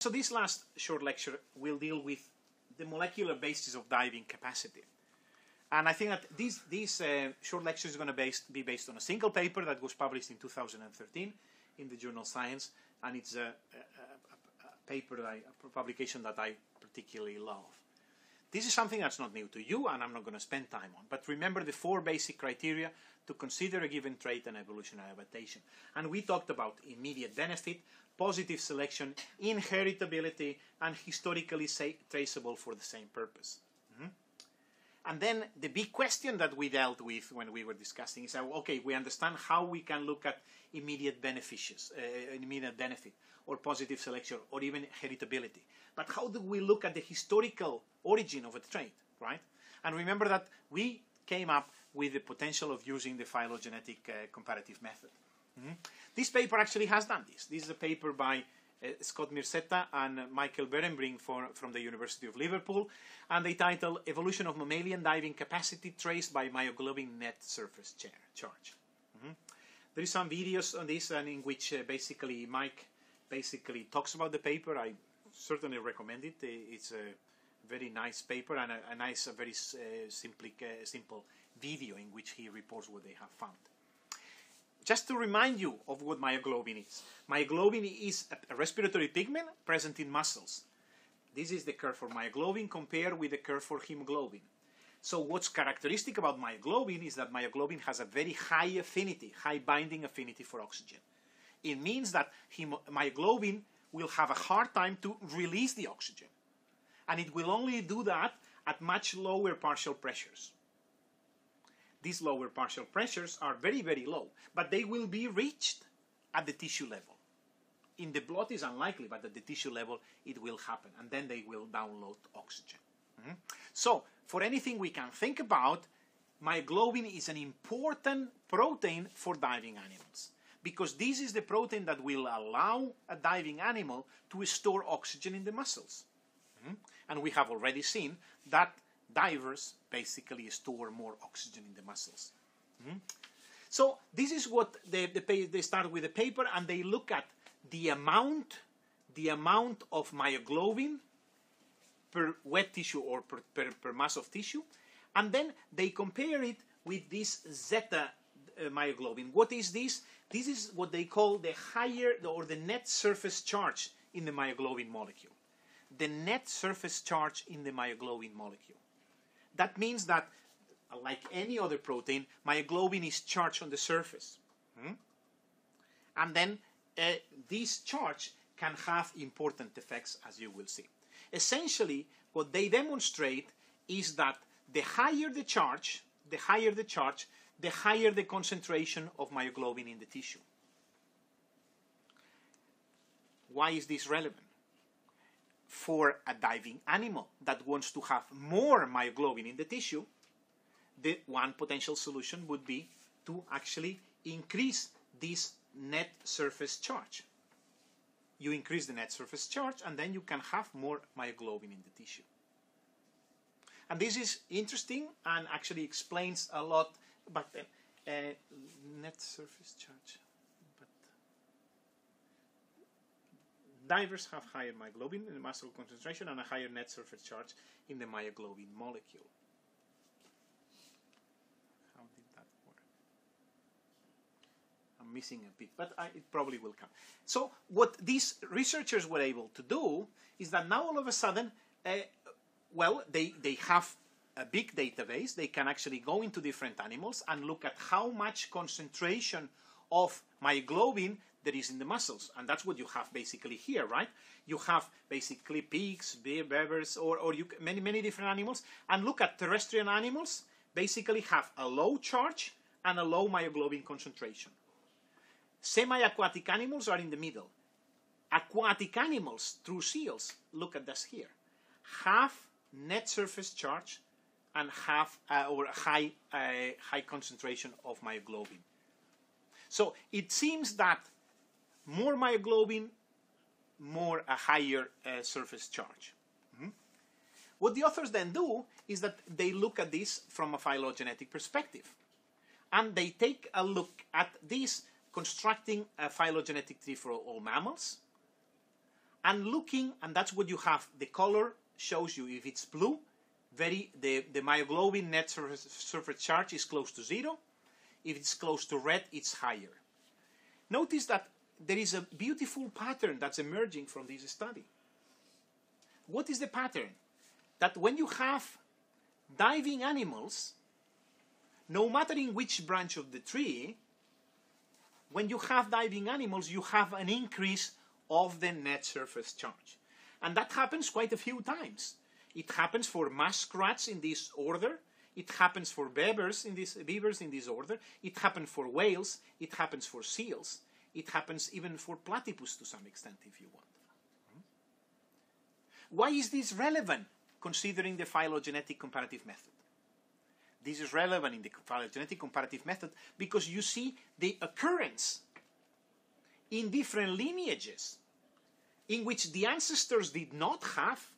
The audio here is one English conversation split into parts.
So this last short lecture will deal with the molecular basis of diving capacity. And I think that this, this uh, short lecture is going to be based on a single paper that was published in 2013 in the journal Science, and it's a, a, a, a paper, a publication that I particularly love. This is something that's not new to you, and I'm not going to spend time on. But remember the four basic criteria to consider a given trait and evolutionary adaptation. And we talked about immediate benefit, positive selection, inheritability, and historically traceable for the same purpose. And then the big question that we dealt with when we were discussing is, uh, okay, we understand how we can look at immediate beneficious, uh, immediate benefit, or positive selection, or even heritability. But how do we look at the historical origin of a trait, right? And remember that we came up with the potential of using the phylogenetic uh, comparative method. Mm -hmm. This paper actually has done this. This is a paper by uh, Scott Mirceta and Michael Berenbrink from the University of Liverpool, and they title Evolution of Mammalian Diving Capacity Traced by Myoglobin Net Surface Charge. Mm -hmm. There is some videos on this and in which uh, basically Mike basically talks about the paper. I certainly recommend it. It's a very nice paper and a, a nice, a very uh, simply, uh, simple video in which he reports what they have found. Just to remind you of what myoglobin is. Myoglobin is a, respiratory pigment present in muscles. This is the curve for myoglobin compared with the curve for hemoglobin. So what's characteristic about myoglobin is that myoglobin has a very high affinity, high binding affinity for oxygen. It means that myoglobin will have a hard time to release the oxygen. And it will only do that at much lower partial pressures. These lower partial pressures are very, very low, but they will be reached at the tissue level. In the blood is unlikely, but at the tissue level it will happen, and then they will download oxygen. Mm -hmm. So, for anything we can think about, myoglobin is an important protein for diving animals because this is the protein that will allow a diving animal to store oxygen in the muscles. Mm -hmm. And we have already seen that divers basically store more oxygen in the muscles. Mm -hmm. So this is what they, they, they start with the paper and they look at the amount, the amount of myoglobin per wet tissue or per, per, per mass of tissue, and then they compare it with this zeta uh, myoglobin. What is this? This is what they call the higher or the net surface charge in the myoglobin molecule. The net surface charge in the myoglobin molecule. That means that, like any other protein, myoglobin is charged on the surface. Hmm? And then uh, this charge can have important effects, as you will see. Essentially, what they demonstrate is that the higher the charge, the higher the charge, the higher the concentration of myoglobin in the tissue. Why is this relevant? For a diving animal that wants to have more myoglobin in the tissue, the one potential solution would be to actually increase this net surface charge. You increase the net surface charge and then you can have more myoglobin in the tissue. And this is interesting and actually explains a lot but uh, net surface charge. But divers have higher myoglobin in the muscle concentration and a higher net surface charge in the myoglobin molecule. How did that work? I'm missing a bit, but I, it probably will come. So what these researchers were able to do is that now all of a sudden, uh, well, they, they have a big database, they can actually go into different animals and look at how much concentration of myoglobin there is in the muscles. And that's what you have basically here, right? You have basically pigs, beavers, or, or you, many, many different animals. And look at terrestrial animals, basically have a low charge and a low myoglobin concentration. Semi-aquatic animals are in the middle. Aquatic animals, true seals, look at this here, have net surface charge and have uh, or high uh, high concentration of myoglobin. So it seems that more myoglobin, more a higher uh, surface charge. Mm -hmm. What the authors then do is that they look at this from a phylogenetic perspective, and they take a look at this constructing a phylogenetic tree for all mammals, and looking, and that's what you have. The color shows you if it's blue, very the, the myoglobin net surface, surface charge is close to zero. If it's close to red, it's higher. Notice that there is a beautiful pattern that's emerging from this study. What is the pattern? That when you have diving animals, no matter in which branch of the tree, when you have diving animals, you have an increase of the net surface charge. And that happens quite a few times. It happens for muskrats in this order. It happens for beavers in this, beavers in this order. It happens for whales. It happens for seals. It happens even for platypus to some extent, if you want. Hmm? Why is this relevant, considering the phylogenetic comparative method? This is relevant in the phylogenetic comparative method because you see the occurrence in different lineages in which the ancestors did not have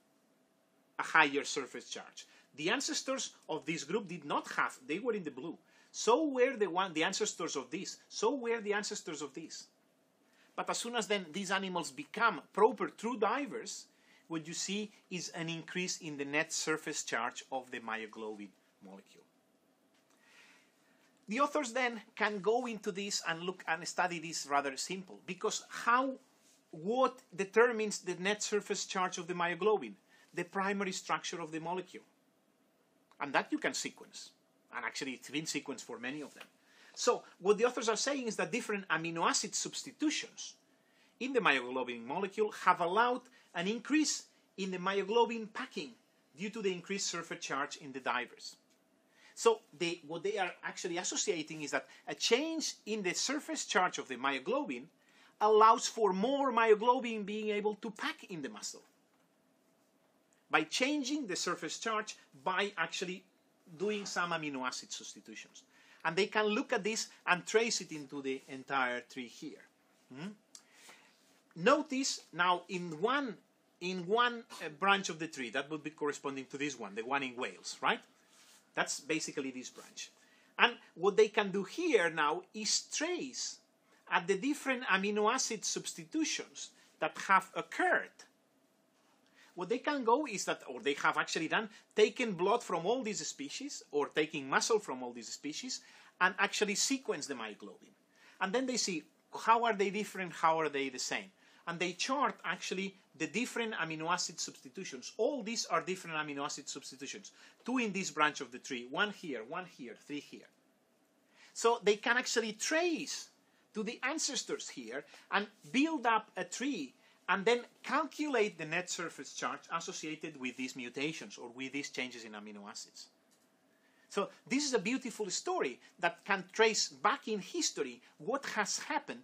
a higher surface charge. The ancestors of this group did not have, they were in the blue. So were the one the ancestors of this. So were the ancestors of this. But as soon as then these animals become proper true divers, what you see is an increase in the net surface charge of the myoglobin molecule. The authors then can go into this and look and study this rather simple because how what determines the net surface charge of the myoglobin? The primary structure of the molecule. And that you can sequence. And actually, it's been sequenced for many of them. So, what the authors are saying is that different amino acid substitutions in the myoglobin molecule have allowed an increase in the myoglobin packing due to the increased surface charge in the divers. So they, what they are actually associating is that a change in the surface charge of the myoglobin allows for more myoglobin being able to pack in the muscle by changing the surface charge by actually doing some amino acid substitutions. And they can look at this and trace it into the entire tree here. Hmm? Notice now in one in one uh, branch of the tree, that would be corresponding to this one, the one in whales, right? That's basically this branch. And what they can do here now is trace at the different amino acid substitutions that have occurred. What they can go is that, or they have actually done, taken blood from all these species, or taking muscle from all these species, and actually sequence the myoglobin. And then they see how are they different, how are they the same. And they chart actually the different amino acid substitutions. All these are different amino acid substitutions. Two in this branch of the tree, one here, one here, three here. So they can actually trace to the ancestors here and build up a tree and then calculate the net surface charge associated with these mutations or with these changes in amino acids. So this is a beautiful story that can trace back in history what has happened.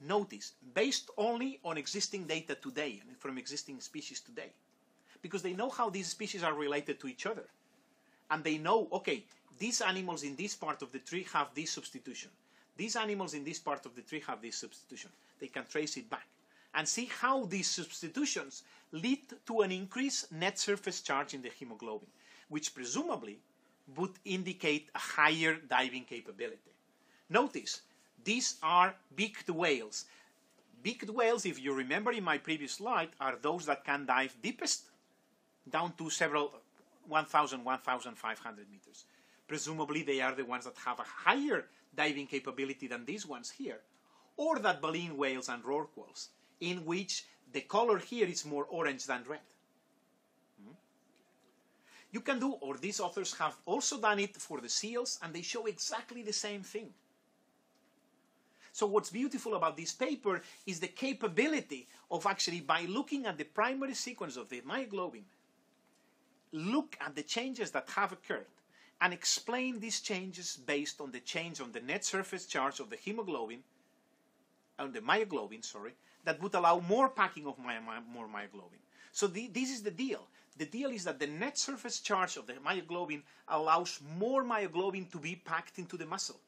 Notice, based only on existing data today and from existing species today. Because they know how these species are related to each other. And they know, okay, these animals in this part of the tree have this substitution. These animals in this part of the tree have this substitution. They can trace it back and see how these substitutions lead to an increased net surface charge in the hemoglobin, which presumably would indicate a higher diving capability. Notice, these are beaked whales. Beaked whales, if you remember in my previous slide, are those that can dive deepest down to several 1,000, 1,500 meters. Presumably, they are the ones that have a higher diving capability than these ones here, or that baleen whales and rorquals, in which the color here is more orange than red. Hmm? You can do, or these authors have also done it for the seals, and they show exactly the same thing. So what's beautiful about this paper is the capability of actually, by looking at the primary sequence of the myoglobin, look at the changes that have occurred and explain these changes based on the change on the net surface charge of the hemoglobin, on the myoglobin, sorry, that would allow more packing of my, my, more myoglobin. So the, this is the deal. The deal is that the net surface charge of the myoglobin allows more myoglobin to be packed into the muscle.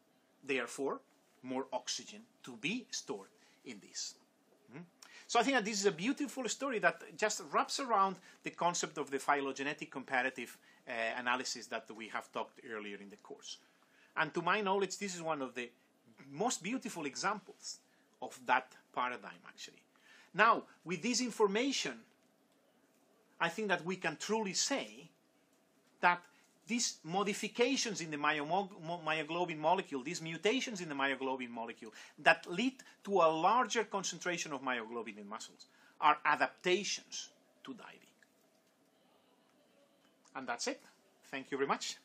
Therefore, more oxygen to be stored in this. Hmm? So I think that this is a beautiful story that just wraps around the concept of the phylogenetic comparative uh, analysis that we have talked earlier in the course. And to my knowledge, this is one of the most beautiful examples of that paradigm, actually. Now, with this information, I think that we can truly say that these modifications in the myoglobin molecule, these mutations in the myoglobin molecule that lead to a larger concentration of myoglobin in muscles are adaptations to diving. And that's it. Thank you very much.